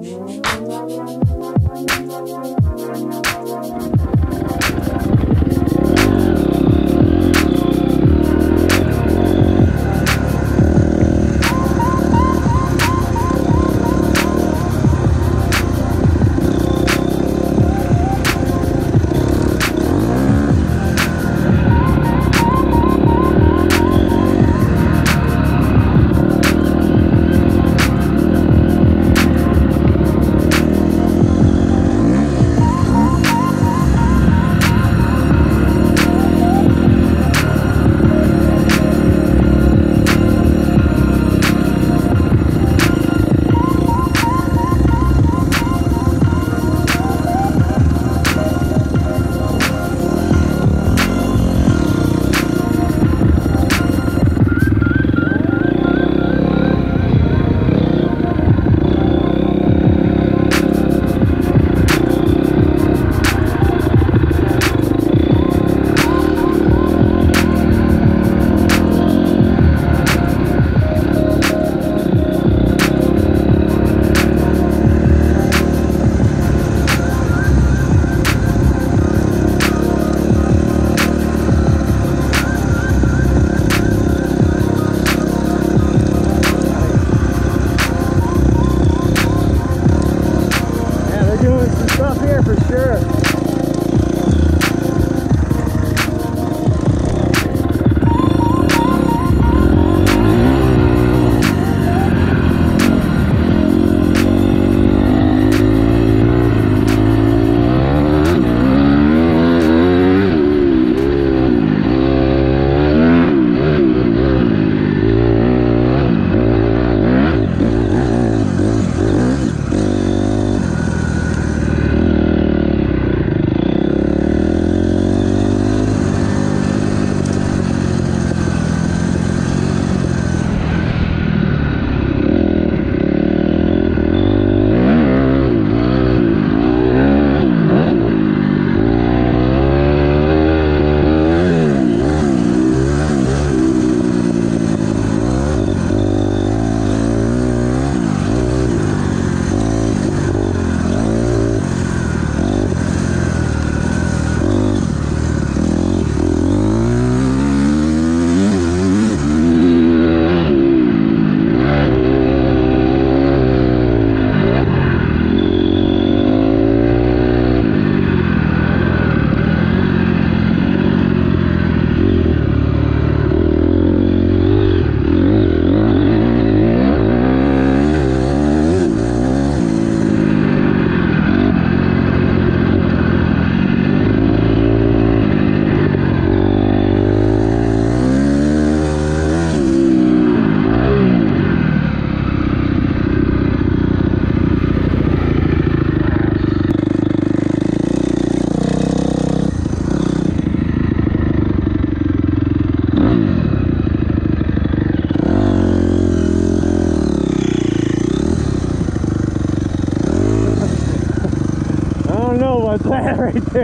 Yeah, they're doing some stuff here for sure. I don't know what's that right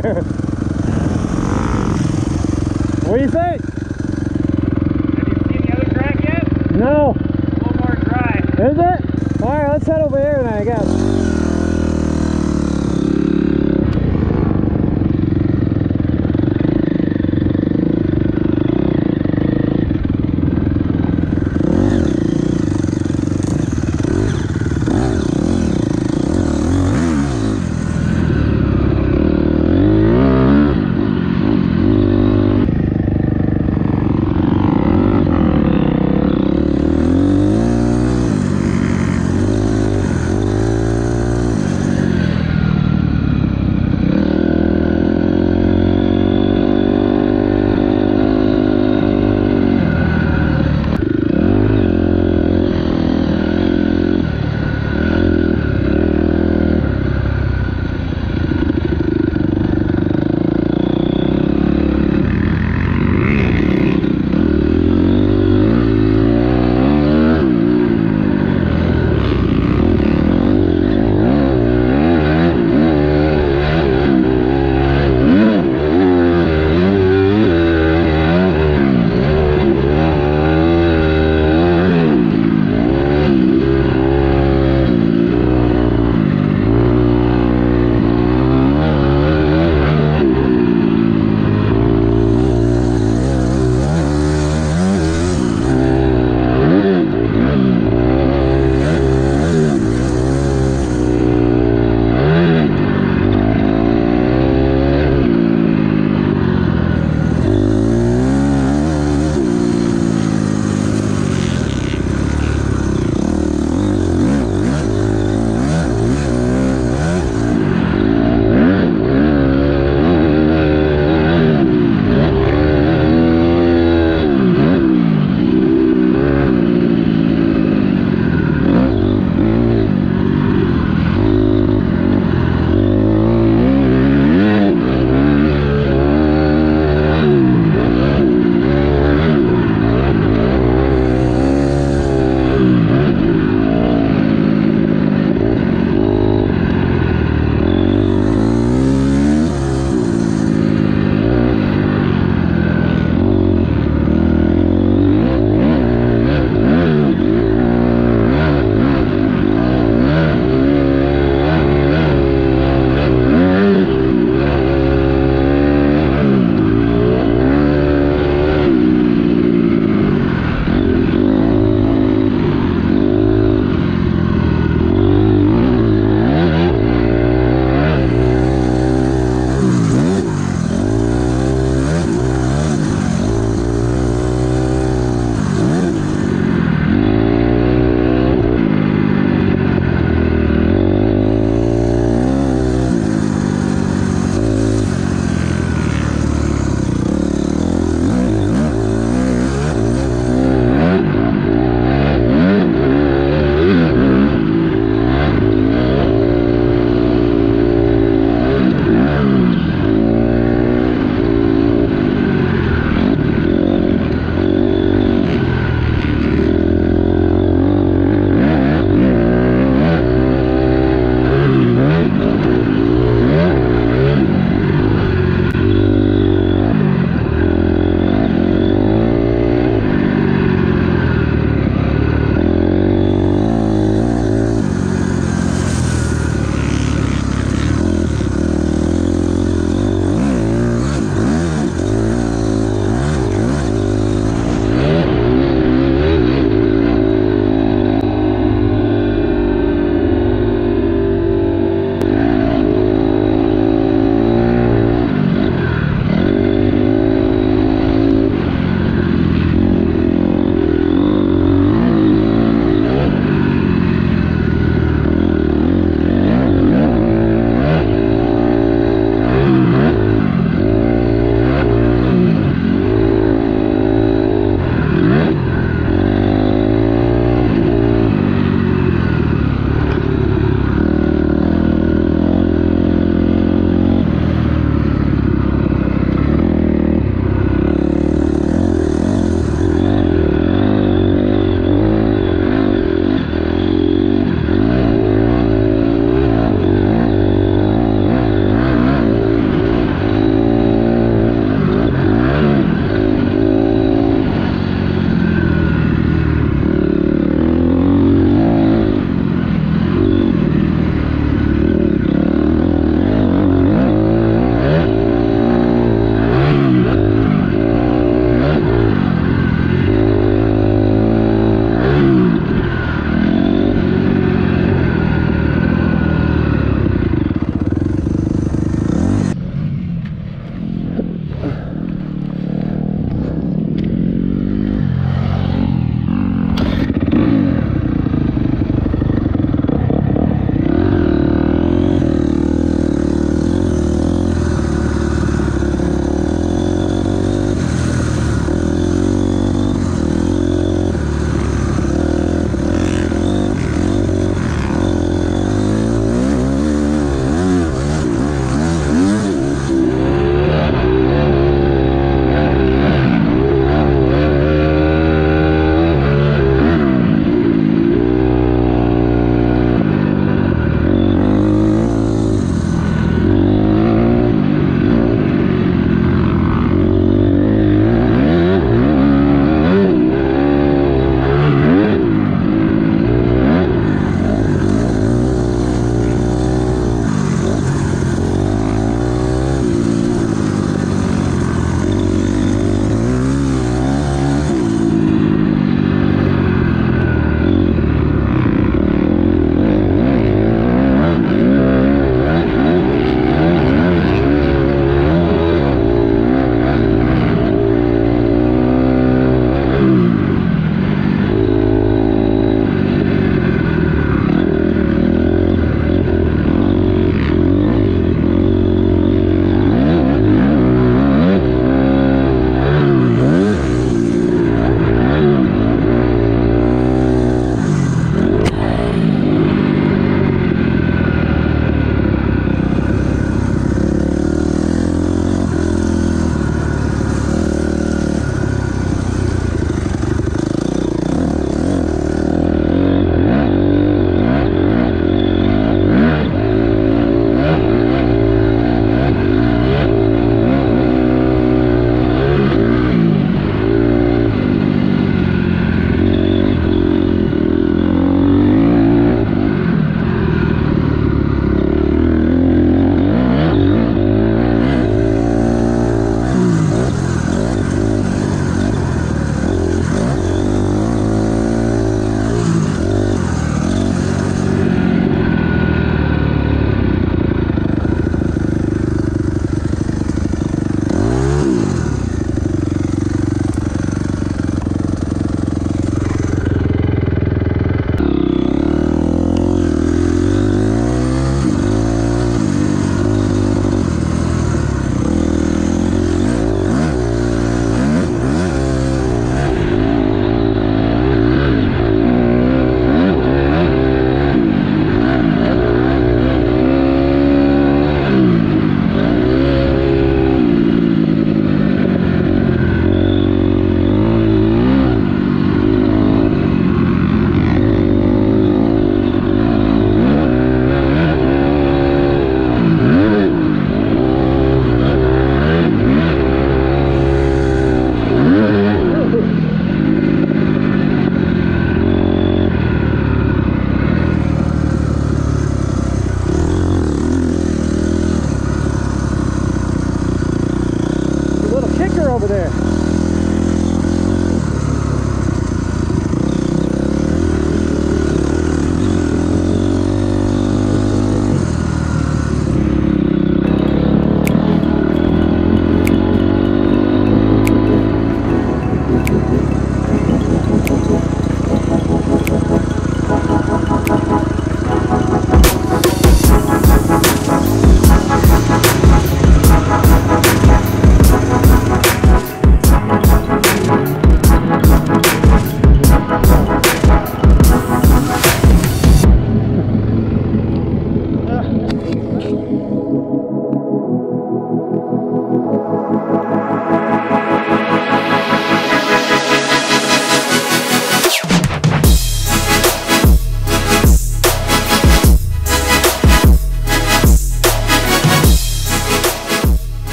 there. What do you think? Have you seen the other track yet? No. A little more dry. Is it? Alright, let's head over here then, I guess.